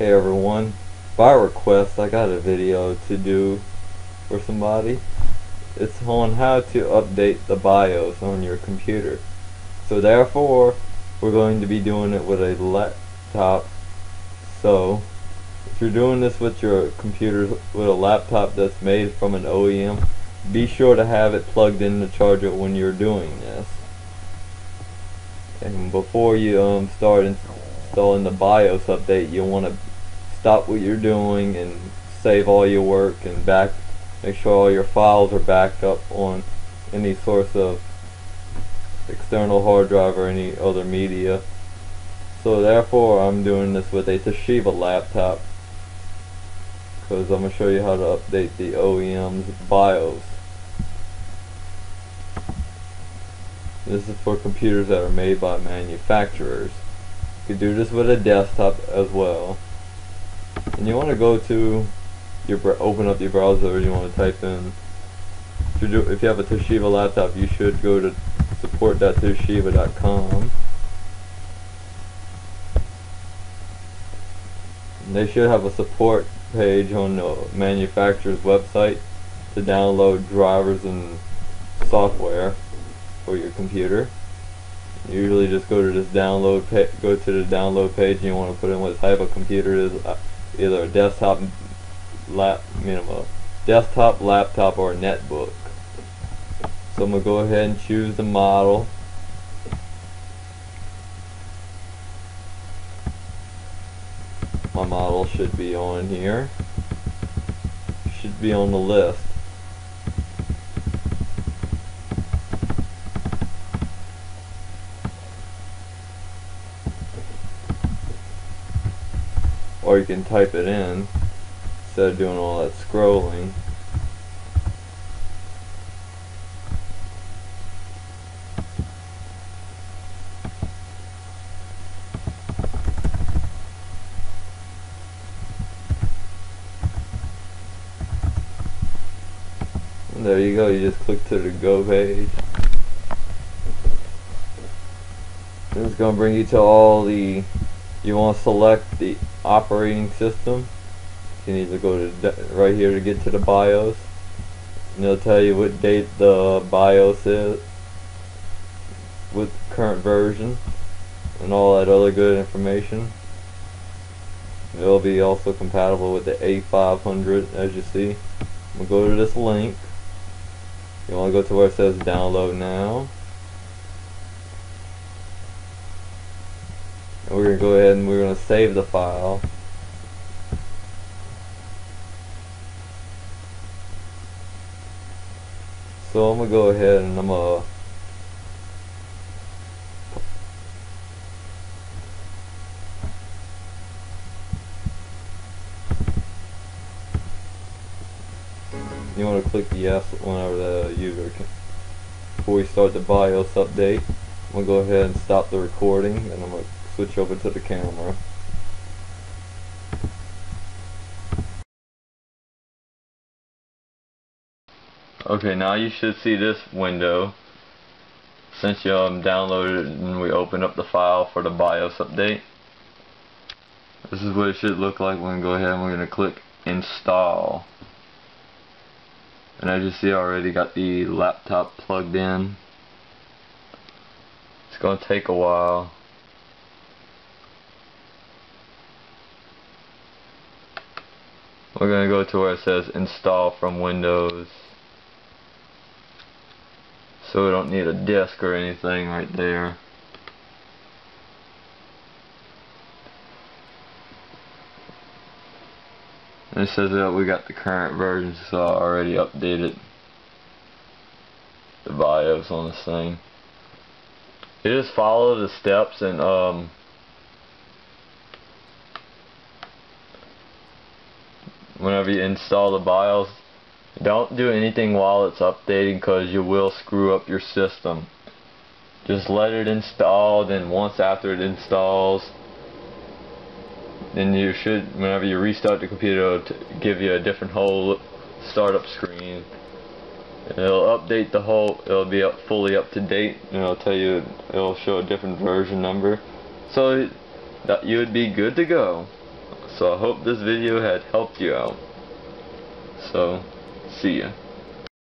Hey everyone, by request I got a video to do for somebody. It's on how to update the BIOS on your computer. So therefore, we're going to be doing it with a laptop. So, if you're doing this with your computer with a laptop that's made from an OEM, be sure to have it plugged in to charge it when you're doing this. And before you um, start installing the BIOS update, you'll want to stop what you're doing and save all your work and back make sure all your files are backed up on any source of external hard drive or any other media. So therefore I'm doing this with a Toshiba laptop because I'm going to show you how to update the OEM's BIOS. This is for computers that are made by manufacturers. You can do this with a desktop as well and you want to go to your open up your browser you want to type in if you, do, if you have a Toshiba laptop you should go to support.toshiba.com they should have a support page on the manufacturer's website to download drivers and software for your computer. Usually just go to this download go to the download page and you want to put in what type of computer it is uh, either a desktop lap, you know, desktop, laptop, or a netbook. So I'm going to go ahead and choose the model. My model should be on here. Should be on the list. Or you can type it in instead of doing all that scrolling. And there you go, you just click to the go page. This is going to bring you to all the, you want to select the operating system? You need to go to right here to get to the BIOS. And it'll tell you what date the BIOS is with current version and all that other good information. It'll be also compatible with the A500 as you see. We'll go to this link. You want to go to where it says download now we're going to go ahead and we're going to save the file. So I'm gonna go ahead and I'm gonna you want to click yes whenever the user can before we start the BIOS update. I'm gonna go ahead and stop the recording and I'm gonna switch over to the camera Okay, now you should see this window since you um, downloaded it and we open up the file for the BIOS update. This is what it should look like. When We're going to go ahead and we're going to click install. And as you see I already got the laptop plugged in. It's going to take a while. We're going to go to where it says install from Windows. So we don't need a disk or anything right there. And it says that we got the current version so I already updated the BIOS on this thing. Just follow the steps and um whenever you install the BIOS don't do anything while it's updating because you will screw up your system. Just let it install, then once after it installs, then you should, whenever you restart the computer, it'll give you a different whole startup screen. It'll update the whole, it'll be up fully up to date, and it'll tell you, it'll show a different version number. So, that you would be good to go. So I hope this video had helped you out. So, see ya.